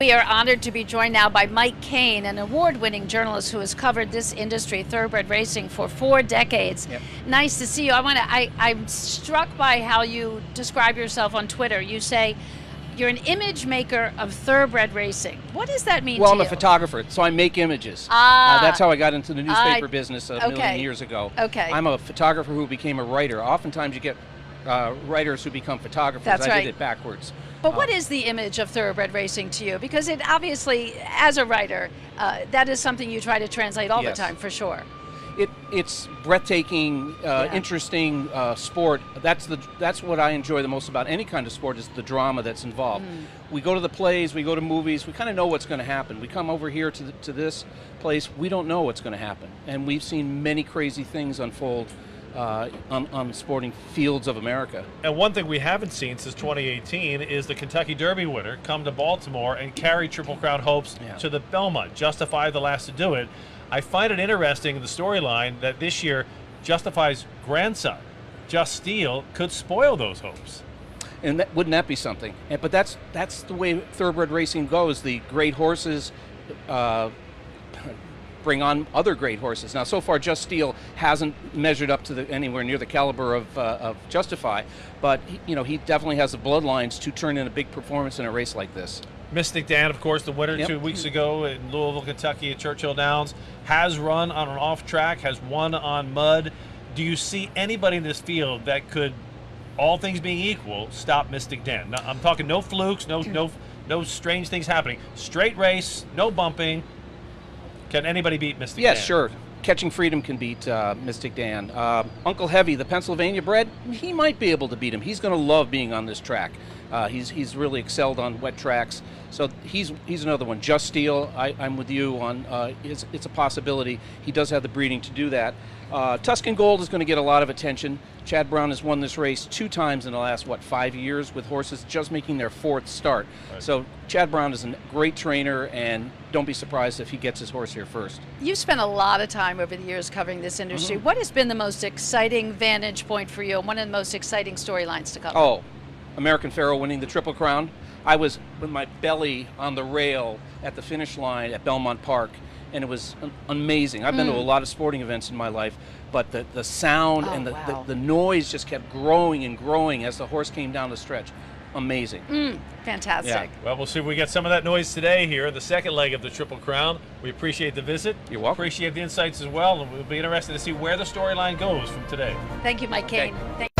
We are honored to be joined now by Mike Kane, an award winning journalist who has covered this industry, thoroughbred racing, for four decades. Yep. Nice to see you. I want to, I, I'm struck by how you describe yourself on Twitter. You say you're an image maker of thoroughbred racing. What does that mean Well, I'm a photographer, so I make images. Ah. Uh, that's how I got into the newspaper I- business a okay. million years ago. Okay. I'm a photographer who became a writer. Oftentimes, you get uh, writers who become photographers. That's I right. did it backwards. But what Uh, is the image of thoroughbred racing to you? Because it obviously, as a writer, uh, that is something you try to translate all Yes. the time, for sure. It, it's breathtaking, uh, Yeah. interesting uh, sport. That's the that's what I enjoy the most about any kind of sport is the drama that's involved. Mm. We go to the plays, we go to movies, we kind of know what's going to happen. We come over here to the, to this place, we don't know what's going to happen, and we've seen many crazy things unfold uh, on, on sporting fields of America. And one thing we haven't seen since 2018 is the Kentucky Derby winner come to Baltimore and carry Triple Crown hopes Yeah. to the Belmont. Justify the last to do it. I find it interesting in the storyline that this year Justify's grandson, Just Steel, could spoil those hopes. And that, wouldn't that be something? And, but that's that's the way thoroughbred racing goes. The great horses uh, bring on other great horses. Now, so far, Just Steel hasn't measured up to the, anywhere near the caliber of, uh, of Justify, but he, you know he definitely has the bloodlines to turn in a big performance in a race like this. Mystic Dan, of course, the winner Yep. two weeks ago in Louisville, Kentucky at Churchill Downs, has run on an off track, has won on mud. Do you see anybody in this field that could, all things being equal, stop Mystic Dan? Now, I'm talking no flukes, no no no strange things happening. Straight race, no bumping. Can anybody beat Mystic Yes, Dan? sure. Catching Freedom can beat uh, Mystic Dan. Uh, Uncle Heavy, the Pennsylvania bred, he might be able to beat him. He's going to love being on this track. Uh, he's he's really excelled on wet tracks, so he's he's another one. Just Steel, I, I'm with you on. Uh, it's, it's a possibility. He does have the breeding to do that. Uh, Tuscan Gold is going to get a lot of attention. Chad Brown has won this race two times in the last what five years with horses just making their fourth start. Right. So Chad Brown is a great trainer, and don't be surprised if he gets his horse here first. You've spent a lot of time over the years covering this industry. Mm-hmm. What has been the most exciting vantage point for you and one of the most exciting storylines to cover? Oh, American Pharoah winning the Triple Crown. I was with my belly on the rail at the finish line at Belmont Park, and it was amazing. I've been to a lot of sporting events in my life, but the, the sound Mm. Oh, and the, wow. the, the noise just kept growing and growing as the horse came down the stretch. Amazing. Mm, fantastic. Well, we'll see if we get some of that noise today here, the second leg of the Triple Crown. We appreciate the visit. You're welcome. Appreciate the insights as well, and we'll be interested to see where the storyline goes from today. Thank you, Mike Okay. Kane. Thank-